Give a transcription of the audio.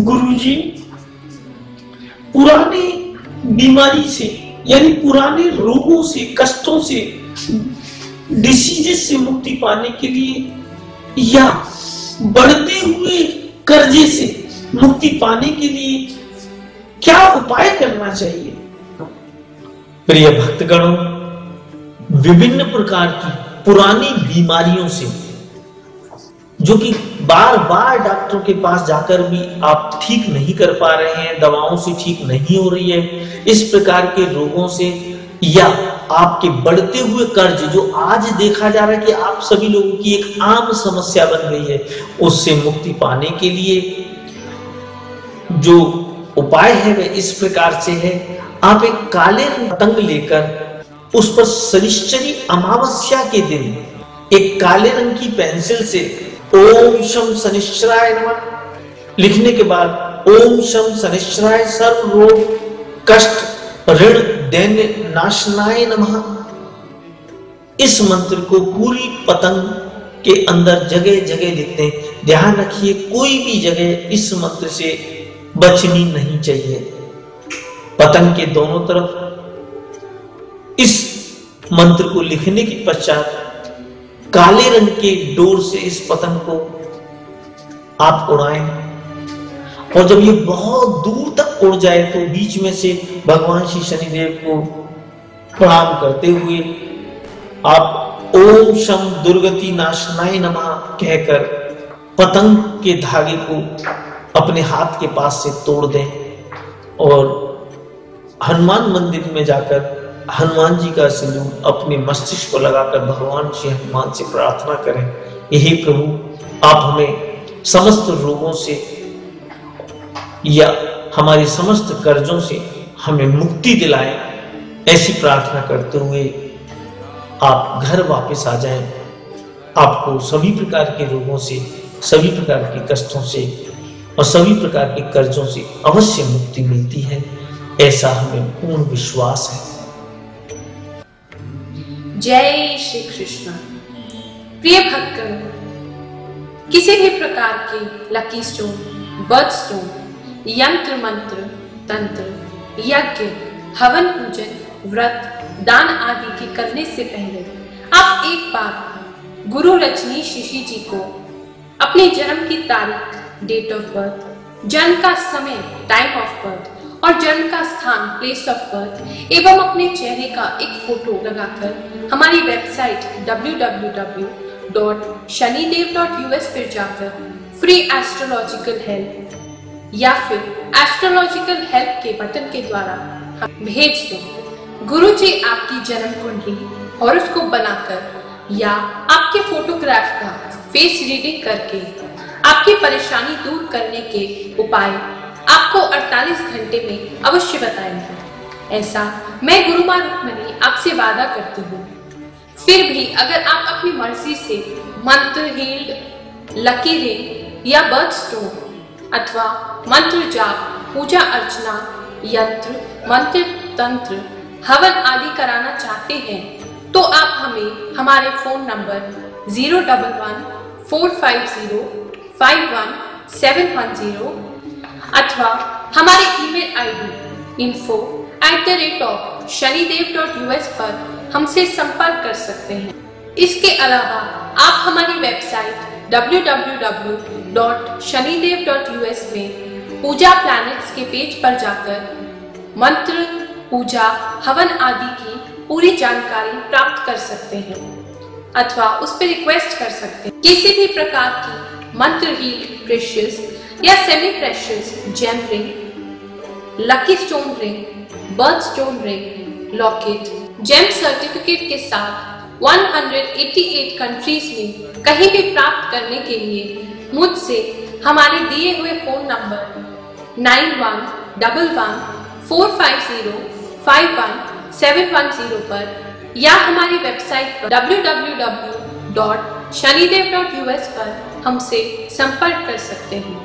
गुरुजी, पुरानी बीमारी से, यानी पुराने रोगों से, कष्टों से डिसीजेस से मुक्ति पाने के लिए या बढ़ते हुए कर्जे से मुक्ति पाने के लिए क्या उपाय करना चाहिए? प्रिय भक्तगणों, विभिन्न प्रकार की पुरानी बीमारियों से जो कि बार बार डॉक्टरों के पास जाकर भी आप ठीक नहीं कर पा रहे हैं, दवाओं से ठीक नहीं हो रही है। इस प्रकार के रोगों से या आपके बढ़ते हुए कर्ज जो आज देखा जा रहा है कि आप सभी लोगों की एक आम समस्या बन गई है, उससे मुक्ति पाने के लिए जो उपाय है वह इस प्रकार से है। आप एक काले पतंग लेकर उस पर शनिश्चरी अमावस्या के दिन एक काले रंग की पेंसिल से ओम शम शनिश्चराय नमः। लिखने के बाद ओम शम शनिश्चराय सर्व रोग कष्ट ऋण दैन्य नाशनाय नमः। इस मंत्र को पूरी पतंग के अंदर जगह जगह लिखते हैं। ध्यान रखिए, कोई भी जगह इस मंत्र से बचनी नहीं चाहिए। पतंग के दोनों तरफ़ इस मंत्र को लिखने के पश्चात काले रंग के डोर से इस पतंग को आप उड़ाएँ। और जब ये बहुत दूर तक उड़ जाए तो बीच में से भगवान श्री शनिदेव को प्रणाम करते हुए आप ओम शम दुर्गति नाशनाय नमः कहकर पतंग के धागे को अपने हाथ के पास से तोड़ दें। और हनुमान मंदिर में जाकर हनुमान जी का सिंदूर अपने मस्तिष्क को लगाकर भगवान श्री हनुमान से प्रार्थना करें। यही प्रभु, आप हमें समस्त रोगों से या हमारे समस्त कर्जों से हमें मुक्ति दिलाएँ, ऐसी प्रार्थना करते हुए आप घर वापस आ जाएँ। आपको सभी प्रकार के रोगों से, सभी प्रकार के कष्टों से और सभी प्रकार के कर्जों से अवश्य मुक्ति मिलती है। ऐसा हमें पूर्ण विश्वास है। जय श्री कृष्ण। प्रिय भक्तगण, किसी भी प्रकार के लकी स्टोन बर्थ स्टोन यंत्र मंत्र, तंत्र, यज्ञ, हवन पूजन, व्रत, दान आदि के करने से पहले आप एक बार गुरु रजनी शिशि जी को अपने जन्म की तारीख डेट ऑफ़ बर्थ जन्म का समय टाइम ऑफ़ बर्थ और जन्म का स्थान प्लेस ऑफ़ बर्थ एवं अपने चेहरे का एक फ़ोटो लगाकर हमारी वेबसाइट www.shanidev.us पर जाकर फ्री एस्ट्रोलॉजिकल हेल्प या फिर एस्ट्रोलॉजिकल हेल्प के बटन के द्वारा भेज दो। गुरु जी आपकी जन्म कुंडली और उसको बनाकर या आपके फोटोग्राफ का फेस रीडिंग करके आपकी परेशानी दूर करने के उपाय आपको 48 घंटे में अवश्य बताएँगे। ऐसा मैं गुरु मारुक्मणि आपसे वादा करती हूँ। फिर भी अगर आप अपनी मर्ज़ी से मंत्र हील्ड लकी रिंग या बर्थ स्टोन अथवा मंत्र जाप, पूजा अर्चना, यंत्र, मंत्र तंत्र, हवन आदि कराना चाहते हैं तो आप हमें हमारे phone number zero double one, four five zero, five one, seven one zero अथवा हमारे email ID info at the rate of Shanidev dot US पर हमसे संपर्क कर सकते हैं। इसके अलावा आप हमारी वेबसाइट www.shanidev.us में पूजा प्लैनेट्स के पेज पर जाकर मंत्र, पूजा, हवन आदि की पूरी जानकारी प्राप्त कर सकते हैं अथवा उस पर रिक्वेस्ट कर सकते हैं। किसी भी प्रकार की मंत्र ही प्रेशियस या semi precious gem ring lucky stone ring birth stone ring locket gem certificate के साथ 188 कंट्रीज़ में कहीं भी प्राप्त करने के लिए मुझसे हमारे दिए हुए phone number nine one double one four five zero five one seven one zero पर या हमारी वेबसाइट पर www.shanidev.us पर हमसे संपर्क कर सकते हैं।